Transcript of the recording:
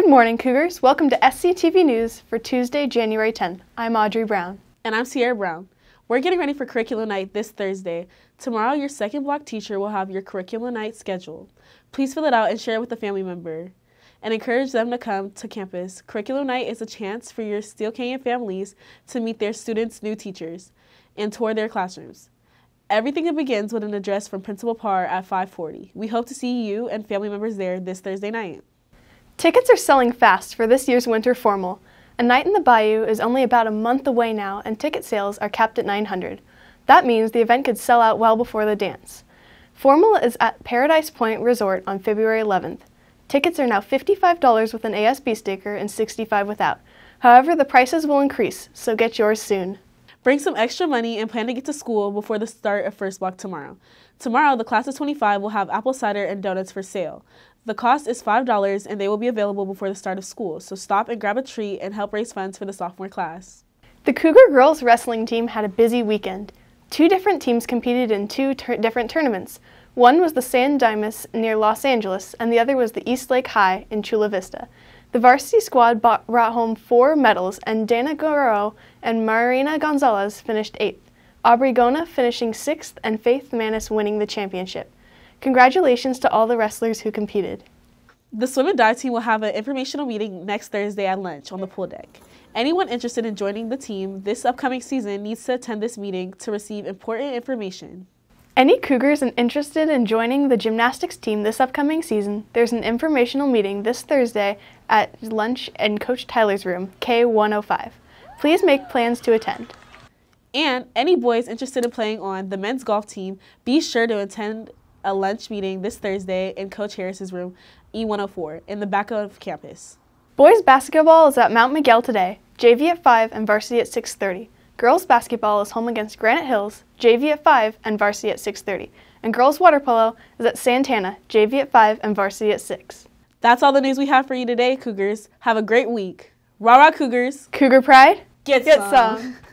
Good morning, Cougars. Welcome to SCTV News for Tuesday, January 10th. I'm Audrey Brown. And I'm Sierra Brown. We're getting ready for curriculum night this Thursday. Tomorrow, your second block teacher will have your curriculum night scheduled. Please fill it out and share it with a family member and encourage them to come to campus. Curriculum night is a chance for your Steele Canyon families to meet their students' new teachers and tour their classrooms. Everything begins with an address from Principal Parr at 540. We hope to see you and family members there this Thursday night. Tickets are selling fast for this year's winter formal. A night in the Bayou is only about a month away now, and ticket sales are capped at 900. That means the event could sell out well before the dance. Formal is at Paradise Point Resort on February 11th. Tickets are now $55 with an ASB sticker and $65 without. However, the prices will increase, so get yours soon. Bring some extra money and plan to get to school before the start of first block tomorrow. Tomorrow, the class of 25 will have apple cider and donuts for sale. The cost is $5 and they will be available before the start of school, so stop and grab a treat and help raise funds for the sophomore class. The Cougar girls wrestling team had a busy weekend. Two different teams competed in two different tournaments. One was the San Dimas near Los Angeles, and the other was the Eastlake High in Chula Vista. The varsity squad bought, brought home four medals, and Dana Guerrero and Marina Gonzalez finished eighth. Aubrey Gona finishing sixth, and Faith Manis winning the championship. Congratulations to all the wrestlers who competed. The swim and dive team will have an informational meeting next Thursday at lunch on the pool deck. Anyone interested in joining the team this upcoming season needs to attend this meeting to receive important information. Any Cougars interested in joining the gymnastics team this upcoming season, there's an informational meeting this Thursday at lunch in Coach Tyler's room, K105. Please make plans to attend. And any boys interested in playing on the men's golf team, be sure to attend a lunch meeting this Thursday in Coach Harris's room, E104, in the back of campus. Boys basketball is at Mount Miguel today, JV at 5 and varsity at 6:30. Girls basketball is home against Granite Hills, JV at 5 and varsity at 6:30. And girls water polo is at Santana, JV at 5 and varsity at 6. That's all the news we have for you today, Cougars. Have a great week. Rah rah, Cougars. Cougar Pride, Get, get some. some.